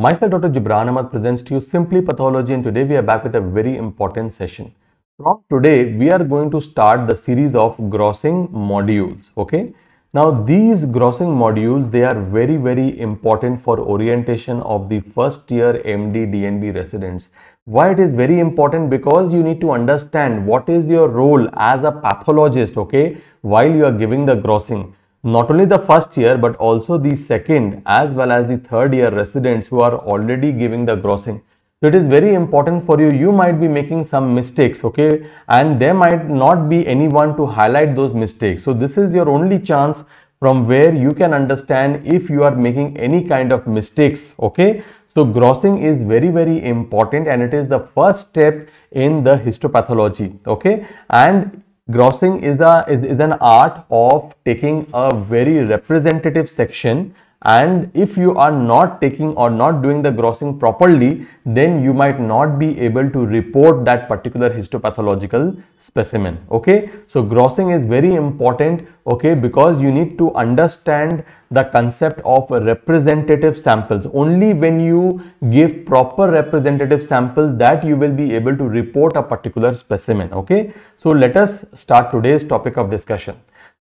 Myself, Dr. Jibran Ahmed presents to you Simply Pathology and today we are back with a very important session. From today, we are going to start the series of grossing modules. Okay. Now, these grossing modules, they are very, very important for orientation of the first year MD DNB residents. Why it is very important? Because you need to understand what is your role as a pathologist, okay, while you are giving the grossing not only the first year but also the second as well as the third year residents who are already giving the grossing so it is very important for you. You might be making some mistakes okay? And there might not be anyone to highlight those mistakes. So this is your only chance from where you can understand if you are making any kind of mistakes okay? So grossing is very very important and it is the first step in the histopathology okay? And grossing is a is, is an art of taking a very representative section and if you are not taking or not doing the grossing properly then you might not be able to report that particular histopathological specimen okay? So grossing is very important okay? Because you need to understand the concept of representative samples. Only when you give proper representative samples that you will be able to report a particular specimen okay? So let us start today's topic of discussion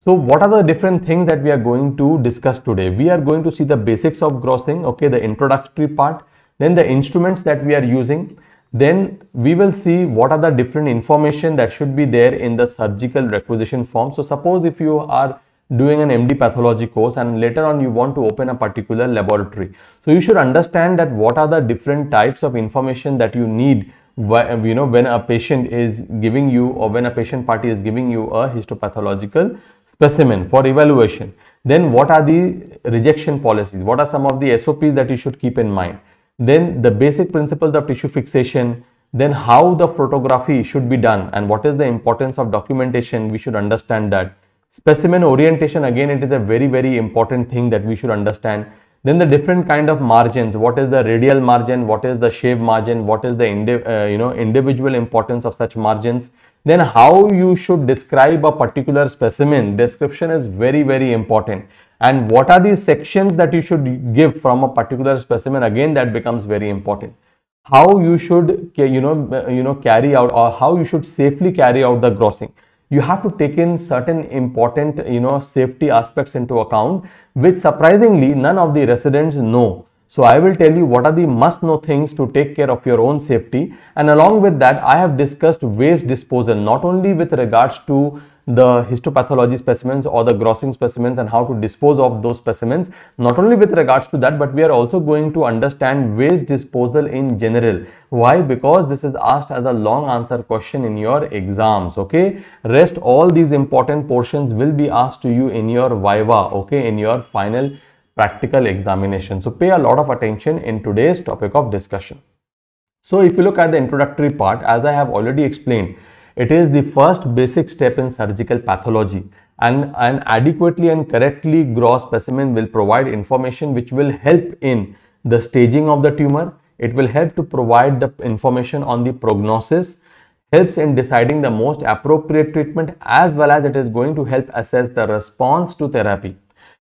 so what are the different things that we are going to discuss today? We are going to see the basics of grossing, okay, the introductory part, then the instruments that we are using, then we will see what are the different information that should be there in the surgical requisition form. So suppose if you are doing an MD pathology course and later on you want to open a particular laboratory. So you should understand that what are the different types of information that you need you know when a patient is giving you or when a patient party is giving you a histopathological specimen for evaluation then what are the rejection policies? What are some of the sops that you should keep in mind? Then the basic principles of tissue fixation then how the photography should be done and what is the importance of documentation? We should understand that. Specimen orientation again it is a very very important thing that we should understand then the different kind of margins. What is the radial margin? What is the shave margin? What is the uh, you know individual importance of such margins? Then how you should describe a particular specimen. Description is very very important. And what are the sections that you should give from a particular specimen? Again that becomes very important. How you should you know uh, you know carry out or how you should safely carry out the grossing you have to take in certain important you know safety aspects into account which surprisingly none of the residents know. So i will tell you what are the must know things to take care of your own safety. And along with that i have discussed waste disposal not only with regards to the histopathology specimens or the grossing specimens and how to dispose of those specimens. Not only with regards to that, but we are also going to understand waste disposal in general. Why? Because this is asked as a long answer question in your exams. Okay. Rest all these important portions will be asked to you in your Viva. Okay. In your final practical examination. So pay a lot of attention in today's topic of discussion. So if you look at the introductory part, as I have already explained, it is the first basic step in surgical pathology and an adequately and correctly gross specimen will provide information which will help in the staging of the tumor. It will help to provide the information on the prognosis, helps in deciding the most appropriate treatment as well as it is going to help assess the response to therapy.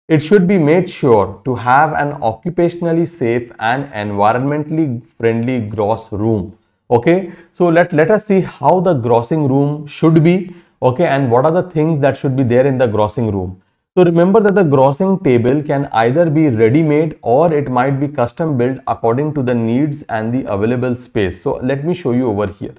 It should be made sure to have an occupationally safe and environmentally friendly gross room okay? So let let us see how the grossing room should be okay and what are the things that should be there in the grossing room. So remember that the grossing table can either be ready made or it might be custom built according to the needs and the available space. So let me show you over here.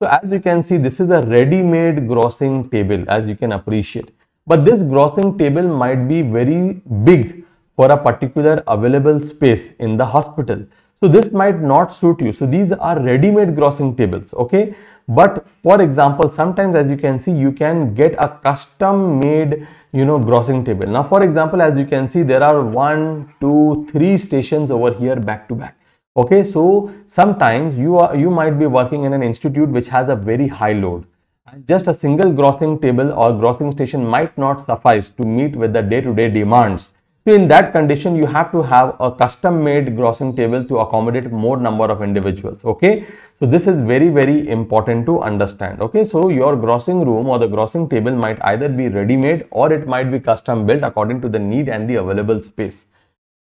So as you can see this is a ready made grossing table as you can appreciate. But this grossing table might be very big for a particular available space in the hospital so this might not suit you. So these are ready-made grossing tables, okay? But for example, sometimes as you can see, you can get a custom made, you know, grossing table. Now, for example, as you can see, there are one, two, three stations over here back to back. Okay, so sometimes you are you might be working in an institute which has a very high load. Just a single grossing table or grossing station might not suffice to meet with the day-to-day -day demands so in that condition, you have to have a custom made grossing table to accommodate more number of individuals. Okay. So this is very, very important to understand. Okay. So your grossing room or the grossing table might either be ready made or it might be custom built according to the need and the available space.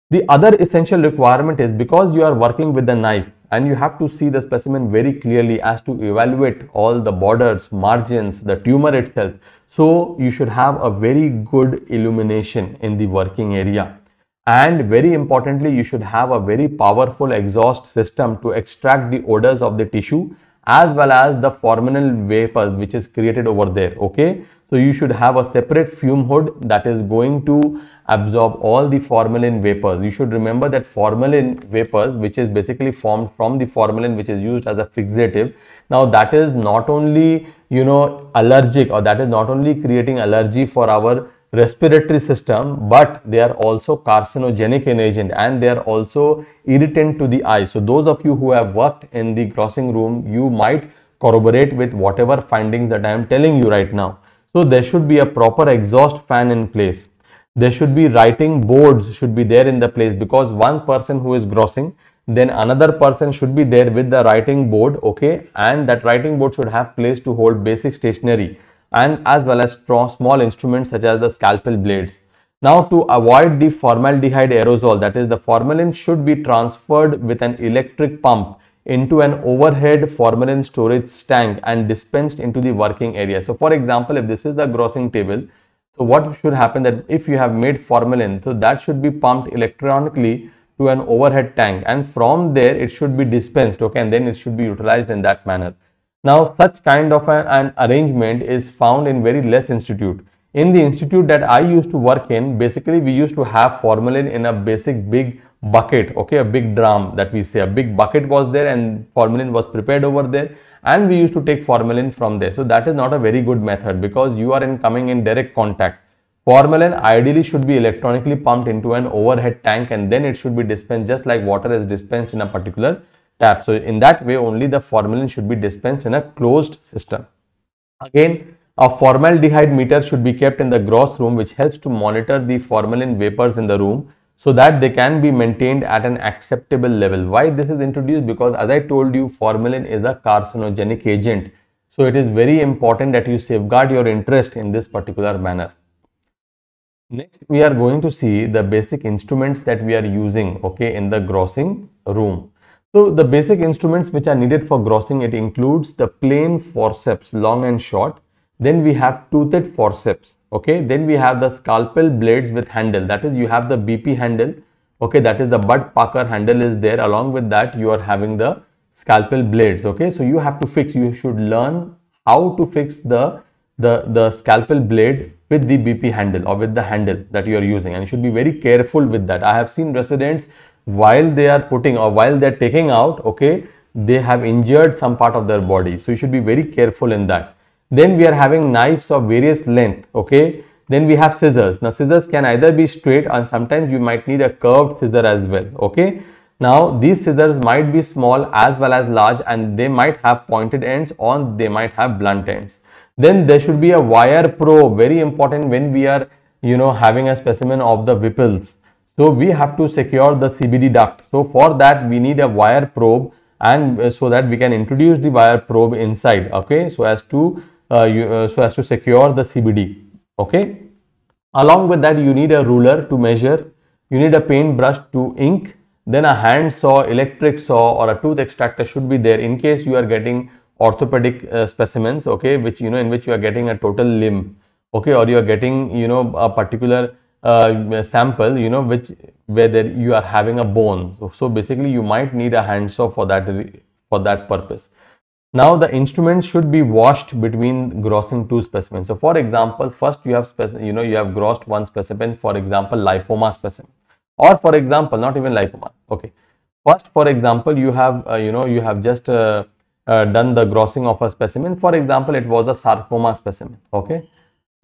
The other essential requirement is because you are working with the knife and you have to see the specimen very clearly as to evaluate all the borders, margins, the tumor itself. So you should have a very good illumination in the working area. And very importantly, you should have a very powerful exhaust system to extract the odors of the tissue as well as the formalin vapors which is created over there. Okay. So you should have a separate fume hood that is going to absorb all the formalin vapors. You should remember that formalin vapors which is basically formed from the formalin which is used as a fixative. Now that is not only you know allergic or that is not only creating allergy for our respiratory system but they are also carcinogenic in agent and they are also irritant to the eye. So those of you who have worked in the grossing room you might corroborate with whatever findings that I am telling you right now. So there should be a proper exhaust fan in place. There should be writing boards should be there in the place because one person who is grossing then another person should be there with the writing board okay and that writing board should have place to hold basic stationery and as well as small instruments such as the scalpel blades. Now to avoid the formaldehyde aerosol that is the formalin should be transferred with an electric pump into an overhead formalin storage tank and dispensed into the working area. So for example, if this is the grossing table, so what should happen that if you have made formalin, so that should be pumped electronically to an overhead tank and from there it should be dispensed okay and then it should be utilized in that manner. Now such kind of an, an arrangement is found in very less institute. In the institute that I used to work in, basically we used to have formalin in a basic big bucket okay a big drum that we say a big bucket was there and formalin was prepared over there. And we used to take formalin from there. So that is not a very good method because you are in coming in direct contact. Formalin ideally should be electronically pumped into an overhead tank and then it should be dispensed just like water is dispensed in a particular tap. So in that way only the formalin should be dispensed in a closed system. Again a formaldehyde meter should be kept in the gross room which helps to monitor the formalin vapors in the room so that they can be maintained at an acceptable level. Why this is introduced? Because as I told you, formalin is a carcinogenic agent. So it is very important that you safeguard your interest in this particular manner. Next, we are going to see the basic instruments that we are using, okay, in the grossing room. So the basic instruments which are needed for grossing, it includes the plain forceps, long and short, then we have toothed forceps. Okay. Then we have the scalpel blades with handle. That is you have the BP handle. Okay. That is the Bard Parker handle is there. Along with that you are having the scalpel blades. Okay. So you have to fix, you should learn how to fix the, the, the scalpel blade with the BP handle or with the handle that you are using and you should be very careful with that. I have seen residents while they are putting or while they are taking out, okay, they have injured some part of their body. So you should be very careful in that. Then we are having knives of various length. Okay. Then we have scissors. Now scissors can either be straight and sometimes you might need a curved scissor as well. Okay. Now these scissors might be small as well as large and they might have pointed ends or they might have blunt ends. Then there should be a wire probe very important when we are you know having a specimen of the Whipple's. So we have to secure the CBD duct. So for that we need a wire probe and so that we can introduce the wire probe inside okay so as to uh, you, uh, so as to secure the CBD. Okay. Along with that, you need a ruler to measure. You need a paintbrush to ink. Then a hand saw, electric saw or a tooth extractor should be there in case you are getting orthopedic uh, specimens. Okay, which you know in which you are getting a total limb. Okay, or you are getting you know a particular uh, sample you know which where there you are having a bone. So, so basically you might need a hand saw for that for that purpose. Now the instruments should be washed between grossing two specimens. So for example, first you have you know you have grossed one specimen, for example, lipoma specimen, or for example, not even lipoma. Okay. First, for example, you have uh, you know you have just uh, uh, done the grossing of a specimen. For example, it was a sarcoma specimen. Okay,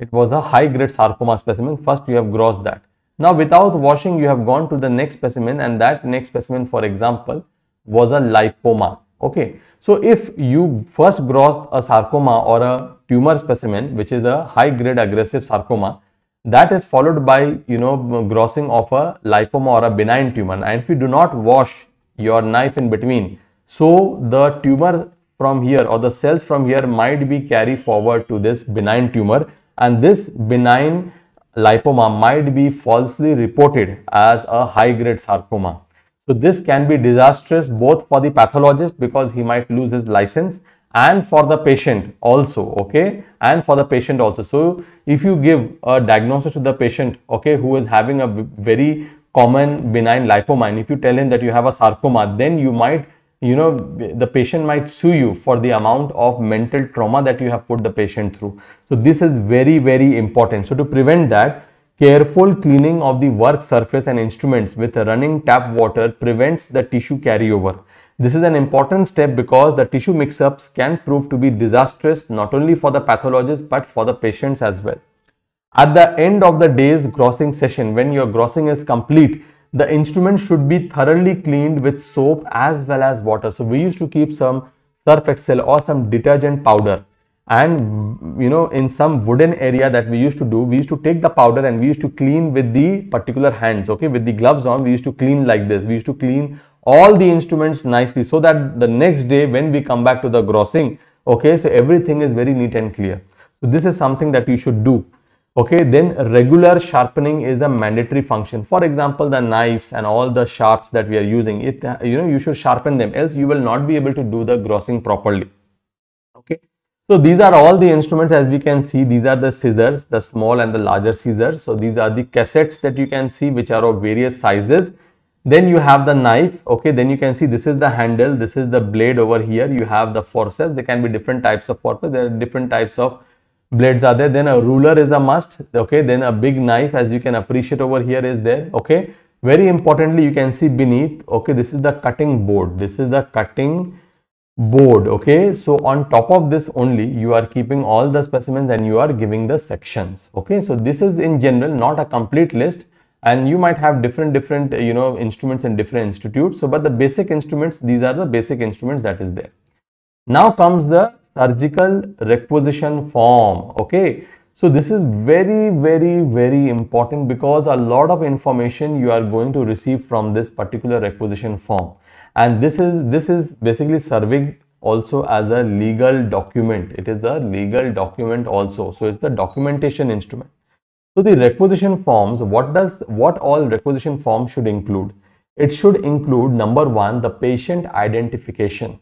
it was a high grade sarcoma specimen. First, you have grossed that. Now, without washing, you have gone to the next specimen, and that next specimen, for example, was a lipoma Okay, so if you first gross a sarcoma or a tumor specimen, which is a high grade aggressive sarcoma, that is followed by, you know, grossing of a lipoma or a benign tumor. And if you do not wash your knife in between, so the tumor from here or the cells from here might be carried forward to this benign tumor and this benign lipoma might be falsely reported as a high grade sarcoma. So this can be disastrous both for the pathologist because he might lose his license and for the patient also okay? And for the patient also. So if you give a diagnosis to the patient okay who is having a very common benign lipoma if you tell him that you have a sarcoma then you might you know the patient might sue you for the amount of mental trauma that you have put the patient through. So this is very very important. So to prevent that careful cleaning of the work surface and instruments with running tap water prevents the tissue carryover. This is an important step because the tissue mix-ups can prove to be disastrous not only for the pathologist but for the patients as well. At the end of the day's grossing session when your grossing is complete the instrument should be thoroughly cleaned with soap as well as water. So we used to keep some surf excel or some detergent powder and you know in some wooden area that we used to do we used to take the powder and we used to clean with the particular hands okay? With the gloves on we used to clean like this. We used to clean all the instruments nicely so that the next day when we come back to the grossing okay? So everything is very neat and clear. So this is something that you should do okay? Then regular sharpening is a mandatory function. For example the knives and all the sharps that we are using it uh, you know you should sharpen them else you will not be able to do the grossing properly okay so these are all the instruments as we can see these are the scissors the small and the larger scissors. So these are the cassettes that you can see which are of various sizes. Then you have the knife okay? Then you can see this is the handle this is the blade over here. You have the forceps. There can be different types of forceps. There are different types of blades are there. Then a ruler is a must okay? Then a big knife as you can appreciate over here is there okay? Very importantly you can see beneath okay? This is the cutting board. This is the cutting board okay? So on top of this only you are keeping all the specimens and you are giving the sections okay? So this is in general not a complete list and you might have different different you know instruments in different institutes. So but the basic instruments these are the basic instruments that is there. Now comes the surgical requisition form okay? So this is very very very important because a lot of information you are going to receive from this particular requisition form and this is this is basically serving also as a legal document. It is a legal document also. So it's the documentation instrument. So the requisition forms what does what all requisition form should include? It should include number one the patient identification.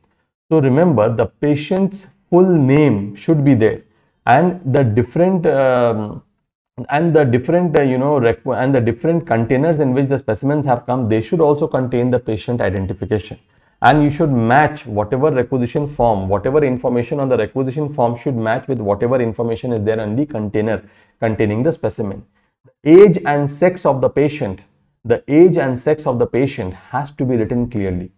So remember the patient's full name should be there. And the different um, and the different uh, you know and the different containers in which the specimens have come they should also contain the patient identification. And you should match whatever requisition form whatever information on the requisition form should match with whatever information is there on the container containing the specimen. Age and sex of the patient the age and sex of the patient has to be written clearly.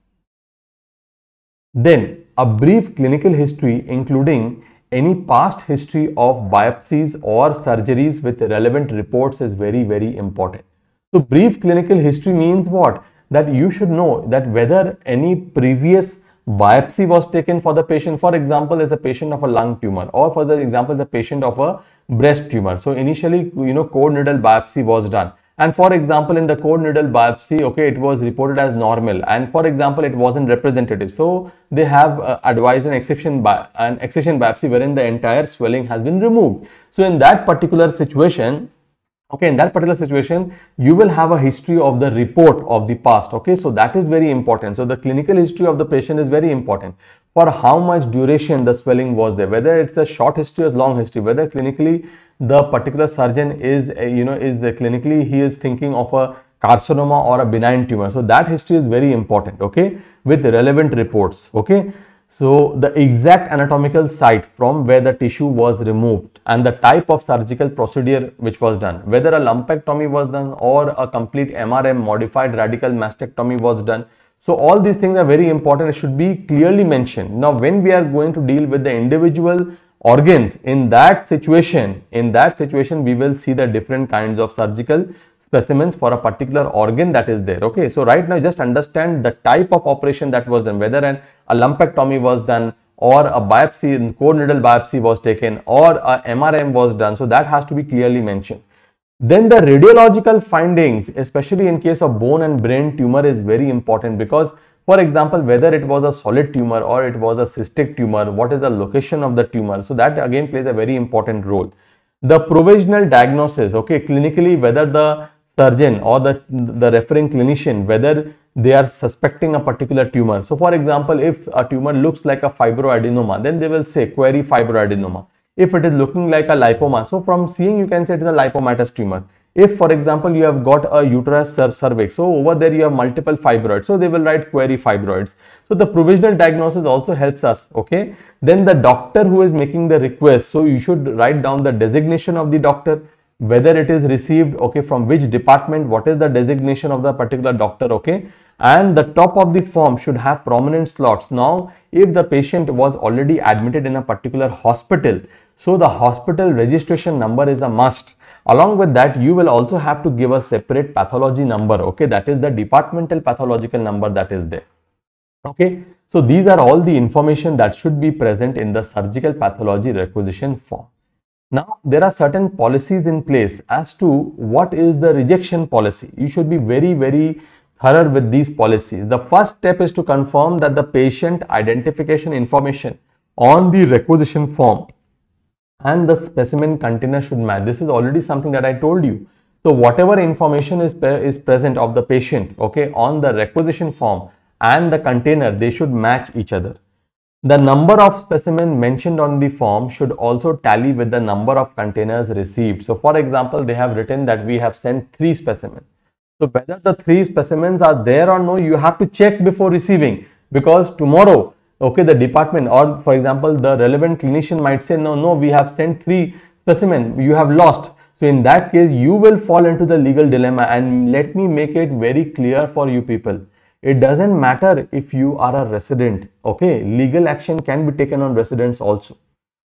Then a brief clinical history including any past history of biopsies or surgeries with relevant reports is very very important. So brief clinical history means what? That you should know that whether any previous biopsy was taken for the patient for example as a patient of a lung tumor or for the example the patient of a breast tumor so initially you know core needle biopsy was done and for example in the core needle biopsy okay it was reported as normal. And for example it wasn't representative. So they have uh, advised an exception by an excision biopsy wherein the entire swelling has been removed. So in that particular situation okay in that particular situation you will have a history of the report of the past okay? So that is very important. So the clinical history of the patient is very important. For how much duration the swelling was there whether it's a short history or long history whether clinically the particular surgeon is uh, you know is the clinically he is thinking of a carcinoma or a benign tumor. So that history is very important okay? With relevant reports okay so the exact anatomical site from where the tissue was removed and the type of surgical procedure which was done, whether a lumpectomy was done or a complete MRM modified radical mastectomy was done. So all these things are very important. It should be clearly mentioned. Now when we are going to deal with the individual organs in that situation, in that situation we will see the different kinds of surgical specimens for a particular organ that is there okay? So right now just understand the type of operation that was done whether an a lumpectomy was done or a biopsy core needle biopsy was taken or a mrm was done. So that has to be clearly mentioned. Then the radiological findings especially in case of bone and brain tumor is very important because for example whether it was a solid tumor or it was a cystic tumor what is the location of the tumor? So that again plays a very important role. The provisional diagnosis, okay, clinically whether the surgeon or the, the referring clinician, whether they are suspecting a particular tumor. So for example, if a tumor looks like a fibroadenoma, then they will say query fibroadenoma. If it is looking like a lipoma, so from seeing you can say it is a lipomatous tumor. If for example, you have got a uterus cervix, so over there you have multiple fibroids, so they will write query fibroids. So the provisional diagnosis also helps us, okay. Then the doctor who is making the request, so you should write down the designation of the doctor, whether it is received okay from which department what is the designation of the particular doctor okay? And the top of the form should have prominent slots. Now if the patient was already admitted in a particular hospital so the hospital registration number is a must. Along with that you will also have to give a separate pathology number okay? That is the departmental pathological number that is there okay? So these are all the information that should be present in the surgical pathology requisition form now, there are certain policies in place as to what is the rejection policy. You should be very, very thorough with these policies. The first step is to confirm that the patient identification information on the requisition form and the specimen container should match. This is already something that I told you. So, whatever information is, is present of the patient, okay, on the requisition form and the container, they should match each other. The number of specimens mentioned on the form should also tally with the number of containers received. So for example, they have written that we have sent three specimens. So whether the three specimens are there or no, you have to check before receiving because tomorrow, okay, the department or for example, the relevant clinician might say, no, no, we have sent three specimens, you have lost. So in that case, you will fall into the legal dilemma and let me make it very clear for you people it doesn't matter if you are a resident okay? Legal action can be taken on residents also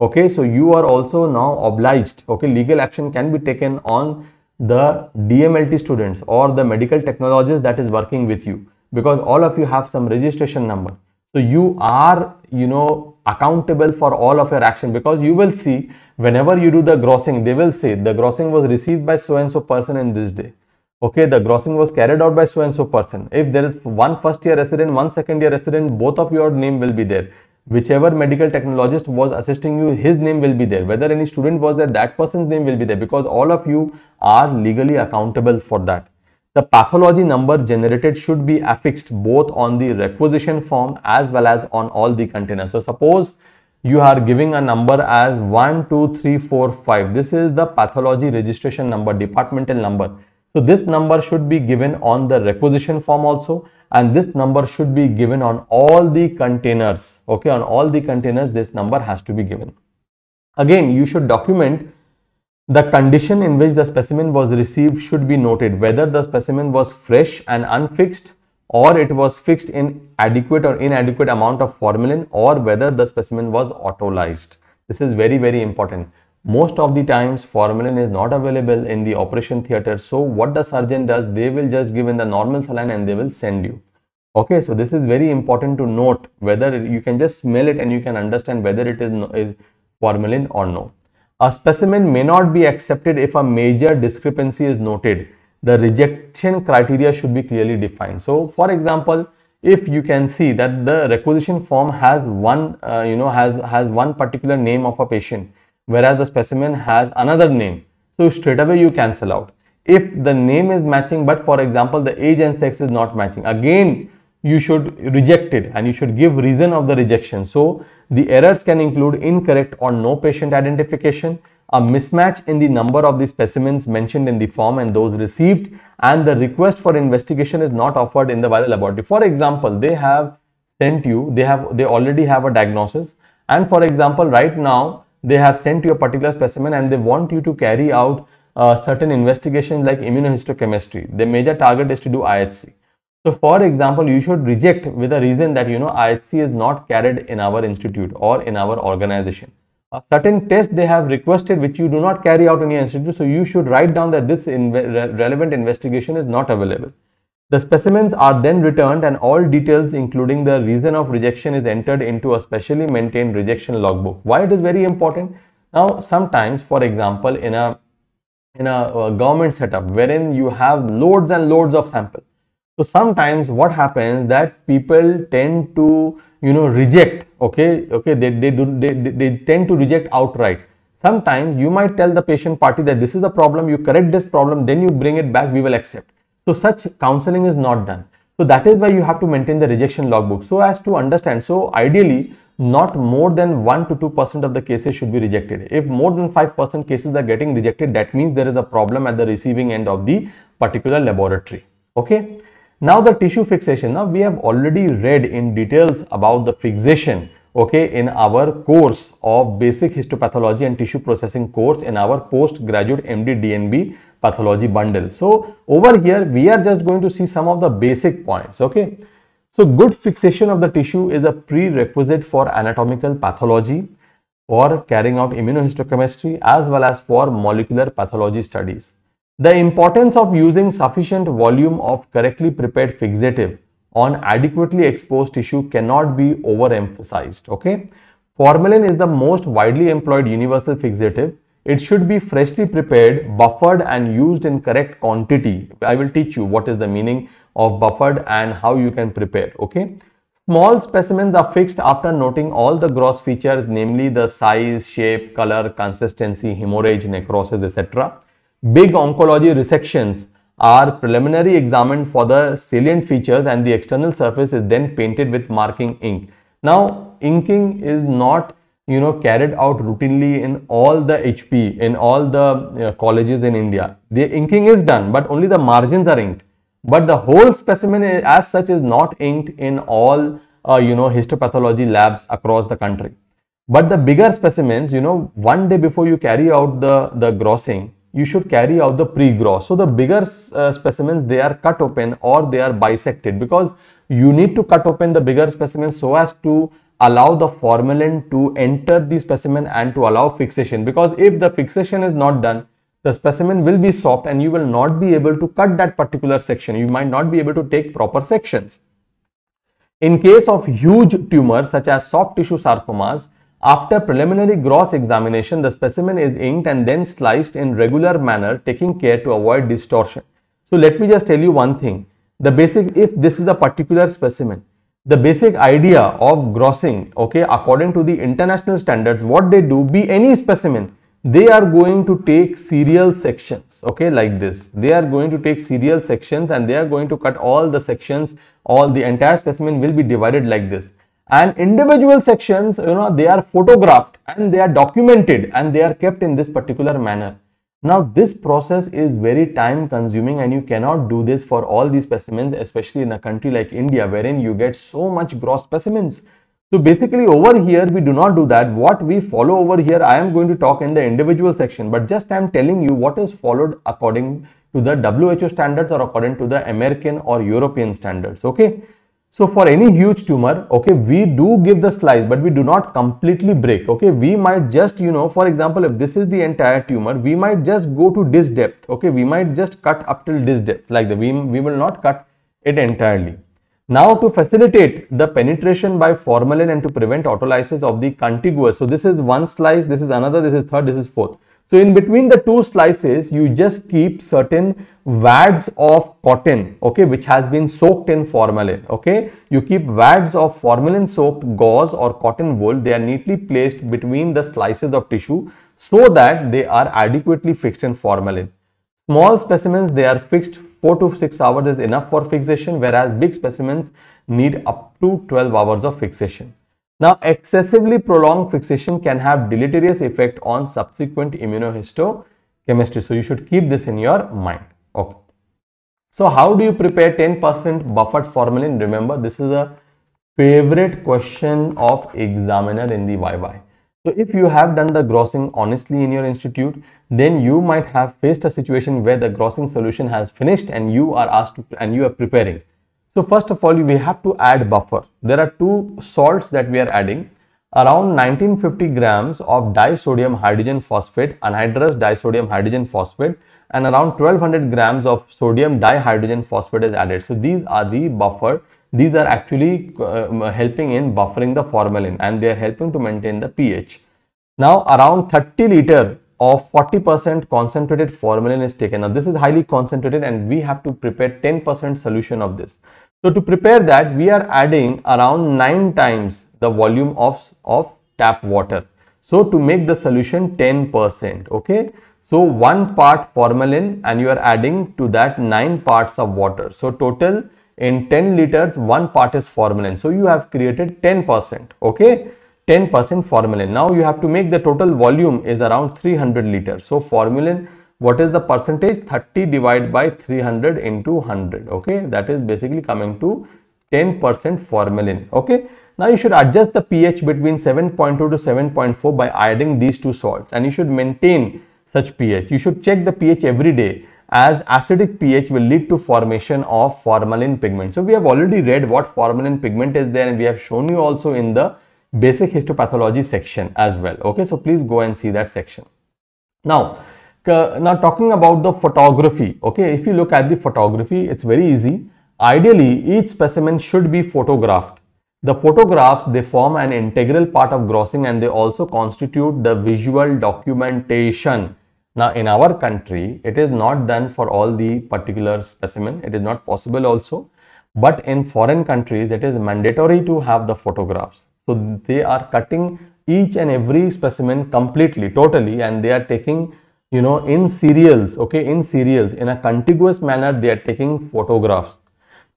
okay? So you are also now obliged okay? Legal action can be taken on the dmlt students or the medical technologist that is working with you because all of you have some registration number. So you are you know accountable for all of your action because you will see whenever you do the grossing they will say the grossing was received by so and so person in this day okay the grossing was carried out by so and so person. If there is one first year resident one second year resident both of your name will be there. Whichever medical technologist was assisting you his name will be there. Whether any student was there that person's name will be there because all of you are legally accountable for that. The pathology number generated should be affixed both on the requisition form as well as on all the containers. So suppose you are giving a number as 1 2 3 4 5 this is the pathology registration number departmental number so this number should be given on the requisition form also and this number should be given on all the containers. Okay, on all the containers this number has to be given. Again, you should document the condition in which the specimen was received should be noted whether the specimen was fresh and unfixed or it was fixed in adequate or inadequate amount of formalin or whether the specimen was autolyzed. This is very very important most of the times formalin is not available in the operation theater. So what the surgeon does they will just give in the normal saline and they will send you. Okay so this is very important to note whether you can just smell it and you can understand whether it is, is formalin or no. A specimen may not be accepted if a major discrepancy is noted. The rejection criteria should be clearly defined. So for example if you can see that the requisition form has one uh, you know has has one particular name of a patient whereas the specimen has another name. So straight away you cancel out. If the name is matching but for example the age and sex is not matching again you should reject it and you should give reason of the rejection. So the errors can include incorrect or no patient identification, a mismatch in the number of the specimens mentioned in the form and those received and the request for investigation is not offered in the vital laboratory. For example, they have sent you, they have, they already have a diagnosis and for example, right now they have sent you a particular specimen and they want you to carry out uh, certain investigations like immunohistochemistry. The major target is to do IHC. So for example, you should reject with a reason that you know IHC is not carried in our institute or in our organization. A certain test they have requested which you do not carry out in your institute. So you should write down that this relevant investigation is not available. The specimens are then returned and all details including the reason of rejection is entered into a specially maintained rejection logbook. Why it is very important? Now sometimes for example in a in a, a government setup wherein you have loads and loads of sample. So sometimes what happens that people tend to you know reject okay okay they, they do they, they tend to reject outright Sometimes you might tell the patient party that this is the problem, you correct this problem, then you bring it back, we will accept. So such counseling is not done. So that is why you have to maintain the rejection logbook so as to understand. So ideally, not more than 1 to 2% of the cases should be rejected. If more than 5% cases are getting rejected, that means there is a problem at the receiving end of the particular laboratory. Okay. Now the tissue fixation. Now we have already read in details about the fixation okay in our course of basic histopathology and tissue processing course in our postgraduate MD DNB pathology bundle. So over here we are just going to see some of the basic points okay. So good fixation of the tissue is a prerequisite for anatomical pathology for carrying out immunohistochemistry as well as for molecular pathology studies. The importance of using sufficient volume of correctly prepared fixative on adequately exposed tissue cannot be overemphasized. Okay. Formalin is the most widely employed universal fixative. It should be freshly prepared, buffered and used in correct quantity. I will teach you what is the meaning of buffered and how you can prepare. Okay. Small specimens are fixed after noting all the gross features namely the size, shape, color, consistency, hemorrhage, necrosis, etc. Big oncology resections are preliminary examined for the salient features and the external surface is then painted with marking ink. Now, inking is not you know carried out routinely in all the HP in all the uh, colleges in India. The inking is done but only the margins are inked. But the whole specimen as such is not inked in all uh, you know histopathology labs across the country. But the bigger specimens, you know, one day before you carry out the, the grossing, you should carry out the pre-gross. So the bigger uh, specimens, they are cut open or they are bisected because you need to cut open the bigger specimens so as to allow the formalin to enter the specimen and to allow fixation because if the fixation is not done, the specimen will be soft and you will not be able to cut that particular section. You might not be able to take proper sections. In case of huge tumors such as soft tissue sarcomas, after preliminary gross examination, the specimen is inked and then sliced in regular manner, taking care to avoid distortion. So let me just tell you one thing. The basic, if this is a particular specimen, the basic idea of grossing, okay, according to the international standards, what they do, be any specimen, they are going to take serial sections, okay, like this. They are going to take serial sections and they are going to cut all the sections, all the entire specimen will be divided like this and individual sections you know they are photographed and they are documented and they are kept in this particular manner now this process is very time consuming and you cannot do this for all these specimens especially in a country like india wherein you get so much gross specimens. So basically over here we do not do that. What we follow over here i am going to talk in the individual section but just i am telling you what is followed according to the who standards or according to the american or european standards okay so for any huge tumor, okay, we do give the slice, but we do not completely break. Okay, we might just, you know, for example, if this is the entire tumor, we might just go to this depth. Okay, we might just cut up till this depth like that. We, we will not cut it entirely. Now to facilitate the penetration by formalin and to prevent autolysis of the contiguous. So this is one slice, this is another, this is third, this is fourth. So in between the two slices, you just keep certain wads of cotton, okay, which has been soaked in formalin, okay. You keep wads of formalin soaked gauze or cotton wool. They are neatly placed between the slices of tissue so that they are adequately fixed in formalin. Small specimens, they are fixed 4 to 6 hours is enough for fixation, whereas big specimens need up to 12 hours of fixation. Now, excessively prolonged fixation can have deleterious effect on subsequent immunohistochemistry. So, you should keep this in your mind. Okay. So, how do you prepare 10% buffered formalin? Remember, this is a favorite question of examiner in the viva. So, if you have done the grossing honestly in your institute, then you might have faced a situation where the grossing solution has finished and you are asked to and you are preparing. So first of all, we have to add buffer. There are two salts that we are adding. Around 1950 grams of disodium hydrogen phosphate, anhydrous disodium hydrogen phosphate and around 1200 grams of sodium dihydrogen phosphate is added. So these are the buffer. These are actually uh, helping in buffering the formalin and they are helping to maintain the pH. Now around 30 liter of 40% concentrated formalin is taken. Now this is highly concentrated and we have to prepare 10% solution of this. So to prepare that, we are adding around 9 times the volume of, of tap water. So to make the solution 10%, okay. So one part formalin and you are adding to that 9 parts of water. So total in 10 liters, one part is formalin. So you have created 10%, okay. 10% formalin. Now you have to make the total volume is around 300 liters. So formalin, what is the percentage? 30 divided by 300 into 100. Okay, that is basically coming to 10% formalin. Okay, now you should adjust the pH between 7.2 to 7.4 by adding these two salts and you should maintain such pH. You should check the pH every day as acidic pH will lead to formation of formalin pigment. So we have already read what formalin pigment is there and we have shown you also in the basic histopathology section as well. Okay, so please go and see that section. Now, now talking about the photography. Okay, if you look at the photography, it's very easy. Ideally, each specimen should be photographed. The photographs, they form an integral part of grossing and they also constitute the visual documentation. Now, in our country, it is not done for all the particular specimen. It is not possible also. But in foreign countries, it is mandatory to have the photographs. So they are cutting each and every specimen completely, totally, and they are taking, you know, in serials, okay, in serials, in a contiguous manner, they are taking photographs.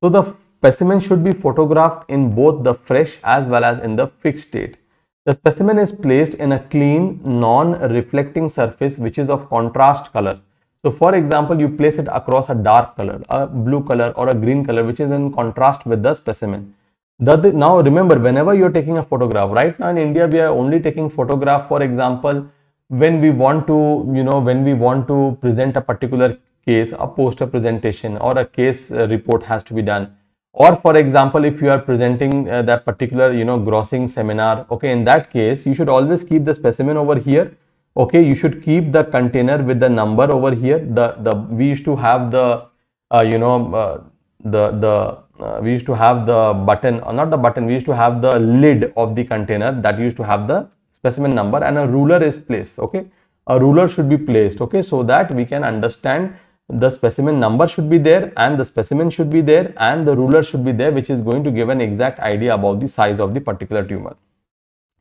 So the specimen should be photographed in both the fresh as well as in the fixed state. The specimen is placed in a clean, non-reflecting surface which is of contrast color. So for example, you place it across a dark color, a blue color or a green color which is in contrast with the specimen that now remember whenever you're taking a photograph right now in india we are only taking photograph for example when we want to you know when we want to present a particular case a poster presentation or a case uh, report has to be done. Or for example if you are presenting uh, that particular you know grossing seminar okay in that case you should always keep the specimen over here. Okay you should keep the container with the number over here. The the we used to have the uh, you know uh, the the uh, we used to have the button or not the button we used to have the lid of the container that used to have the specimen number and a ruler is placed okay? A ruler should be placed okay? So that we can understand the specimen number should be there and the specimen should be there and the ruler should be there which is going to give an exact idea about the size of the particular tumor.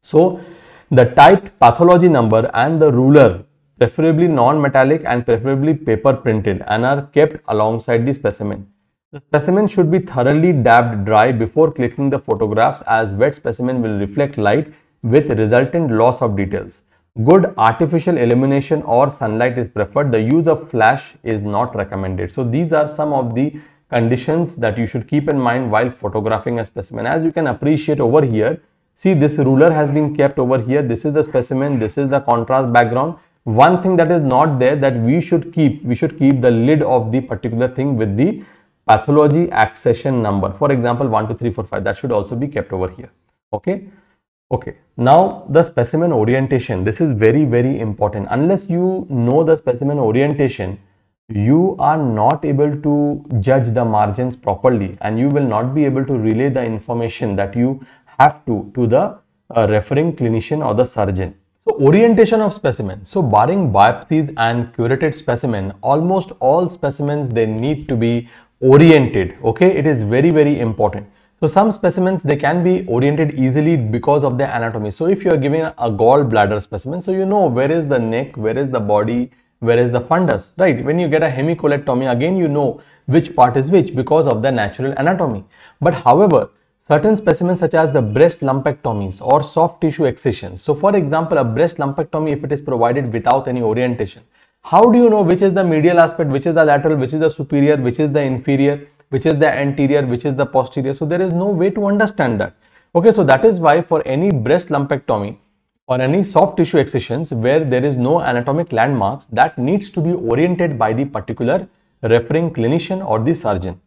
So the typed pathology number and the ruler preferably non-metallic and preferably paper printed and are kept alongside the specimen. The specimen should be thoroughly dabbed dry before clicking the photographs as wet specimen will reflect light with resultant loss of details. Good artificial illumination or sunlight is preferred. The use of flash is not recommended. So these are some of the conditions that you should keep in mind while photographing a specimen. As you can appreciate over here, see this ruler has been kept over here. This is the specimen. This is the contrast background. One thing that is not there that we should keep, we should keep the lid of the particular thing with the pathology accession number for example 1 2 3 4 5 that should also be kept over here okay okay now the specimen orientation this is very very important. Unless you know the specimen orientation you are not able to judge the margins properly and you will not be able to relay the information that you have to to the uh, referring clinician or the surgeon. So orientation of specimen. So barring biopsies and curetted specimen almost all specimens they need to be oriented. Okay it is very very important so some specimens they can be oriented easily because of their anatomy. So if you are giving a gallbladder specimen so you know where is the neck where is the body where is the fundus right? When you get a hemicolectomy again you know which part is which because of the natural anatomy. But however certain specimens such as the breast lumpectomies or soft tissue excisions so for example a breast lumpectomy if it is provided without any orientation how do you know which is the medial aspect, which is the lateral, which is the superior, which is the inferior, which is the anterior, which is the posterior? So there is no way to understand that. Okay, so that is why for any breast lumpectomy or any soft tissue excisions where there is no anatomic landmarks, that needs to be oriented by the particular referring clinician or the surgeon.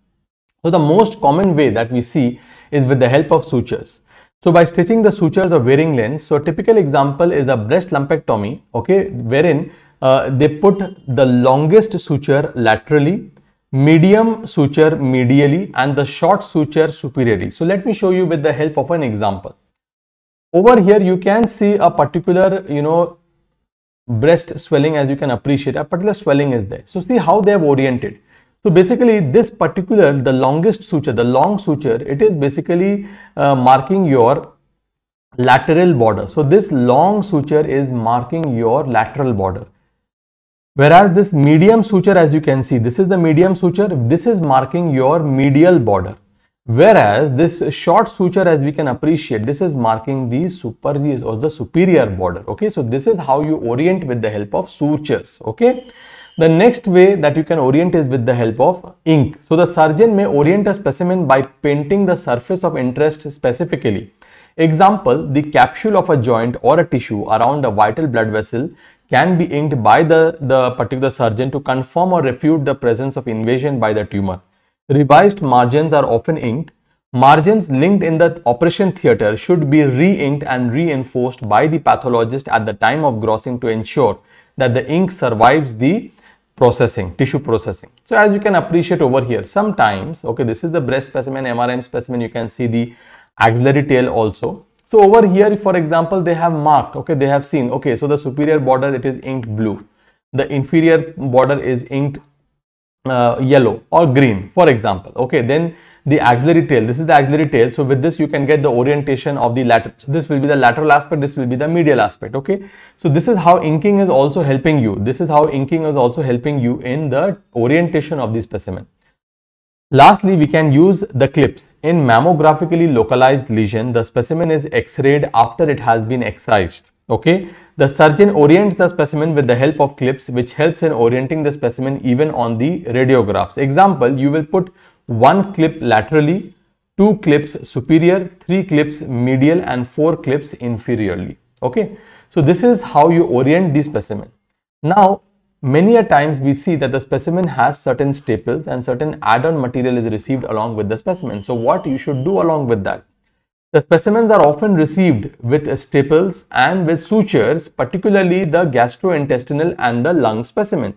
So the most common way that we see is with the help of sutures. So by stitching the sutures of varying lengths, so typical example is a breast lumpectomy, okay, wherein uh, they put the longest suture laterally, medium suture medially and the short suture superiorly. So let me show you with the help of an example. Over here you can see a particular, you know, breast swelling as you can appreciate, a particular swelling is there. So see how they have oriented. So basically this particular, the longest suture, the long suture, it is basically uh, marking your lateral border. So this long suture is marking your lateral border. Whereas this medium suture as you can see, this is the medium suture, this is marking your medial border. Whereas this short suture as we can appreciate, this is marking the superior or the superior border. Okay, so this is how you orient with the help of sutures. Okay. The next way that you can orient is with the help of ink. So the surgeon may orient a specimen by painting the surface of interest specifically. Example, the capsule of a joint or a tissue around a vital blood vessel can be inked by the, the particular surgeon to confirm or refute the presence of invasion by the tumor. Revised margins are often inked. Margins linked in the operation theatre should be re-inked and reinforced by the pathologist at the time of grossing to ensure that the ink survives the processing, tissue processing. So as you can appreciate over here, sometimes, okay, this is the breast specimen, MRM specimen, you can see the axillary tail also. So over here, for example, they have marked, okay, they have seen, okay, so the superior border, it is inked blue. The inferior border is inked uh, yellow or green, for example. Okay, then the axillary tail, this is the axillary tail. So with this, you can get the orientation of the lateral. So this will be the lateral aspect, this will be the medial aspect. Okay, so this is how inking is also helping you. This is how inking is also helping you in the orientation of the specimen. Lastly, we can use the clips. In mammographically localized lesion, the specimen is x-rayed after it has been excised. Okay, the surgeon orients the specimen with the help of clips which helps in orienting the specimen even on the radiographs. Example, you will put one clip laterally, two clips superior, three clips medial and four clips inferiorly. Okay, so this is how you orient the specimen. Now, Many a times we see that the specimen has certain staples and certain add-on material is received along with the specimen. So what you should do along with that? The specimens are often received with staples and with sutures, particularly the gastrointestinal and the lung specimen.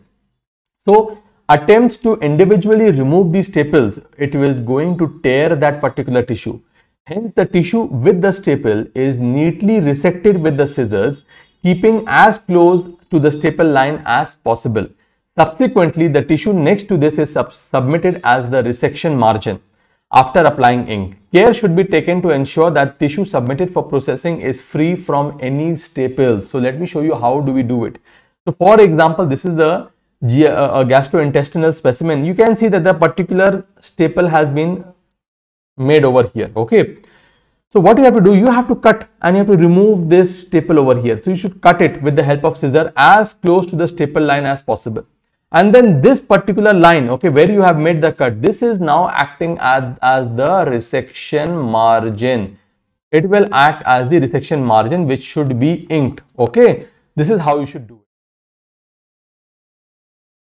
So attempts to individually remove these staples, it is going to tear that particular tissue. Hence the tissue with the staple is neatly resected with the scissors, keeping as close to the staple line as possible. Subsequently, the tissue next to this is sub submitted as the resection margin after applying ink. Care should be taken to ensure that tissue submitted for processing is free from any staples. So let me show you how do we do it. So for example, this is the uh, gastrointestinal specimen. You can see that the particular staple has been made over here. Okay. So what you have to do, you have to cut and you have to remove this staple over here. So you should cut it with the help of scissor as close to the staple line as possible. And then this particular line, okay, where you have made the cut, this is now acting as, as the resection margin. It will act as the resection margin which should be inked, okay. This is how you should do it.